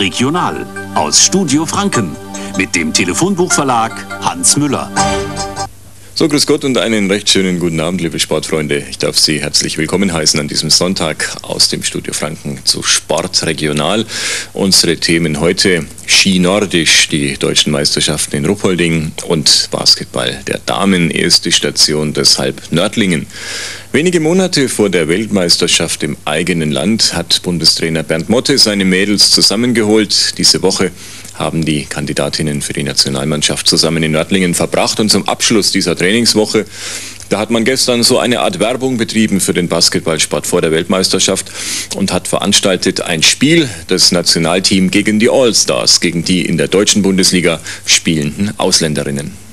Regional aus Studio Franken mit dem Telefonbuchverlag Hans Müller. So, grüß Gott und einen recht schönen guten Abend, liebe Sportfreunde. Ich darf Sie herzlich willkommen heißen an diesem Sonntag aus dem Studio Franken zu Sport Regional. Unsere Themen heute Ski Nordisch, die deutschen Meisterschaften in Ruppolding und Basketball der Damen, erste Station deshalb Nördlingen. Wenige Monate vor der Weltmeisterschaft im eigenen Land hat Bundestrainer Bernd Motte seine Mädels zusammengeholt. Diese Woche haben die Kandidatinnen für die Nationalmannschaft zusammen in Nördlingen verbracht. Und zum Abschluss dieser Trainingswoche, da hat man gestern so eine Art Werbung betrieben für den Basketballsport vor der Weltmeisterschaft und hat veranstaltet ein Spiel des Nationalteam gegen die All-Stars, gegen die in der deutschen Bundesliga spielenden Ausländerinnen.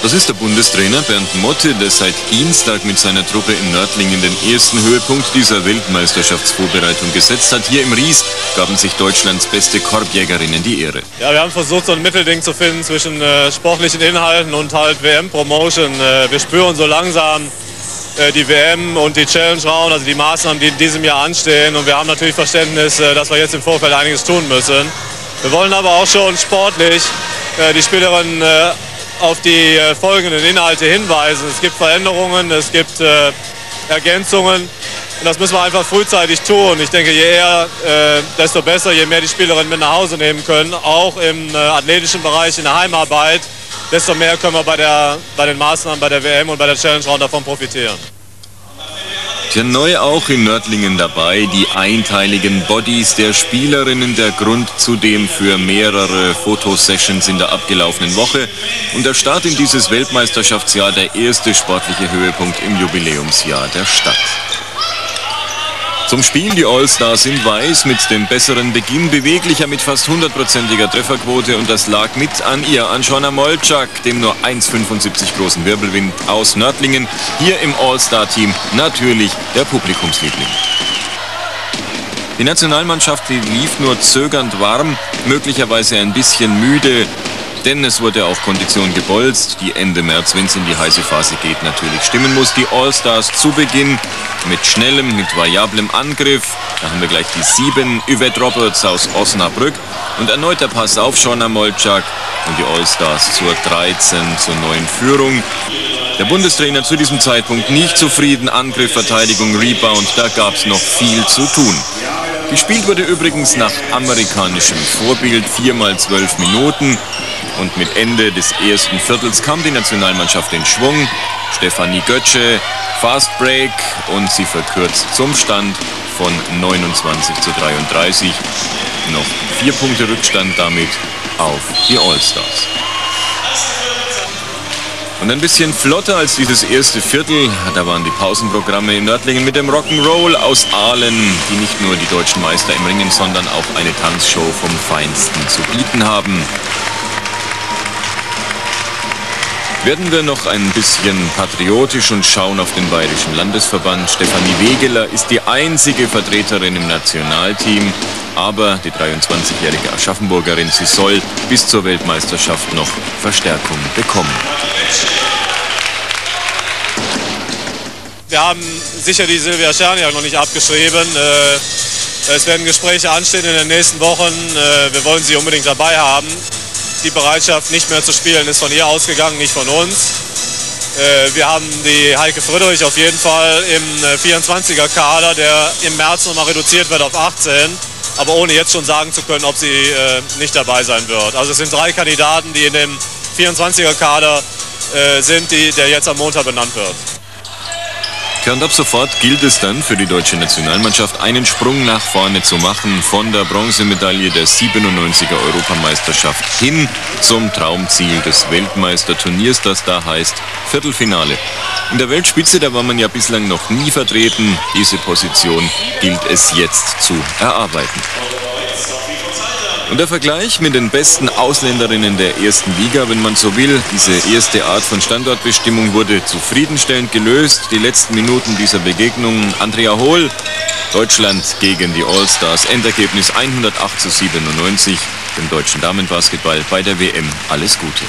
Das ist der Bundestrainer Bernd Motte, der seit Dienstag mit seiner Truppe in Nördlingen den ersten Höhepunkt dieser Weltmeisterschaftsvorbereitung gesetzt hat. Hier im Ries gaben sich Deutschlands beste Korbjägerinnen die Ehre. Ja, wir haben versucht, so ein Mittelding zu finden zwischen äh, sportlichen Inhalten und halt WM-Promotion. Äh, wir spüren so langsam äh, die WM und die Challenge Round, also die Maßnahmen, die in diesem Jahr anstehen. Und wir haben natürlich Verständnis, äh, dass wir jetzt im Vorfeld einiges tun müssen. Wir wollen aber auch schon sportlich äh, die Spielerinnen äh, auf die äh, folgenden Inhalte hinweisen. Es gibt Veränderungen, es gibt äh, Ergänzungen und das müssen wir einfach frühzeitig tun. Ich denke, je eher, äh, desto besser, je mehr die Spielerinnen mit nach Hause nehmen können, auch im äh, athletischen Bereich, in der Heimarbeit, desto mehr können wir bei, der, bei den Maßnahmen bei der WM und bei der Challenge Round davon profitieren. Tja, neu auch in Nördlingen dabei, die einteiligen Bodies der Spielerinnen, der Grund zudem für mehrere Fotosessions in der abgelaufenen Woche und der Start in dieses Weltmeisterschaftsjahr der erste sportliche Höhepunkt im Jubiläumsjahr der Stadt. Zum Spiel die All-Stars in Weiß mit dem besseren Beginn, beweglicher mit fast hundertprozentiger Trefferquote. Und das lag mit an ihr, an Shona Molczak, dem nur 1,75 großen Wirbelwind aus Nördlingen, hier im All-Star-Team natürlich der Publikumsliebling. Die Nationalmannschaft lief nur zögernd warm, möglicherweise ein bisschen müde, denn es wurde auf Kondition gebolzt, die Ende März, wenn es in die heiße Phase geht, natürlich stimmen muss. Die All-Stars zu Beginn mit schnellem, mit variablem Angriff. Da haben wir gleich die sieben Yvette Roberts aus Osnabrück und erneut der Pass auf Shona Molczak und die All-Stars zur 13 zur neuen Führung. Der Bundestrainer zu diesem Zeitpunkt nicht zufrieden. Angriff, Verteidigung, Rebound, da gab es noch viel zu tun. Gespielt wurde übrigens nach amerikanischem Vorbild, viermal zwölf Minuten. Und mit Ende des ersten Viertels kam die Nationalmannschaft in Schwung. Stefanie Götze, Fast Break und sie verkürzt zum Stand von 29 zu 33. Noch vier Punkte Rückstand damit auf die All-Stars. Und ein bisschen flotter als dieses erste Viertel, da waren die Pausenprogramme in Nördlingen mit dem Rock'n'Roll aus Aalen, die nicht nur die deutschen Meister im Ringen, sondern auch eine Tanzshow vom Feinsten zu bieten haben. Werden wir noch ein bisschen patriotisch und schauen auf den Bayerischen Landesverband. Stefanie Wegeler ist die einzige Vertreterin im Nationalteam, aber die 23-jährige Aschaffenburgerin, sie soll bis zur Weltmeisterschaft noch Verstärkung bekommen. Wir haben sicher die Silvia Scherniak noch nicht abgeschrieben. Äh, es werden Gespräche anstehen in den nächsten Wochen. Äh, wir wollen sie unbedingt dabei haben die Bereitschaft, nicht mehr zu spielen, ist von ihr ausgegangen, nicht von uns. Äh, wir haben die Heike Friedrich auf jeden Fall im 24er-Kader, äh, der im März nochmal reduziert wird auf 18, aber ohne jetzt schon sagen zu können, ob sie äh, nicht dabei sein wird. Also es sind drei Kandidaten, die in dem 24er-Kader sind, die, der jetzt am Montag benannt wird. Und ab sofort gilt es dann für die deutsche Nationalmannschaft, einen Sprung nach vorne zu machen von der Bronzemedaille der 97er Europameisterschaft hin zum Traumziel des Weltmeisterturniers, das da heißt Viertelfinale. In der Weltspitze, da war man ja bislang noch nie vertreten. Diese Position gilt es jetzt zu erarbeiten. Und der Vergleich mit den besten Ausländerinnen der ersten Liga, wenn man so will, diese erste Art von Standortbestimmung wurde zufriedenstellend gelöst. Die letzten Minuten dieser Begegnung, Andrea Hohl, Deutschland gegen die All-Stars, Endergebnis 108 zu 97, dem deutschen Damenbasketball bei der WM. Alles Gute.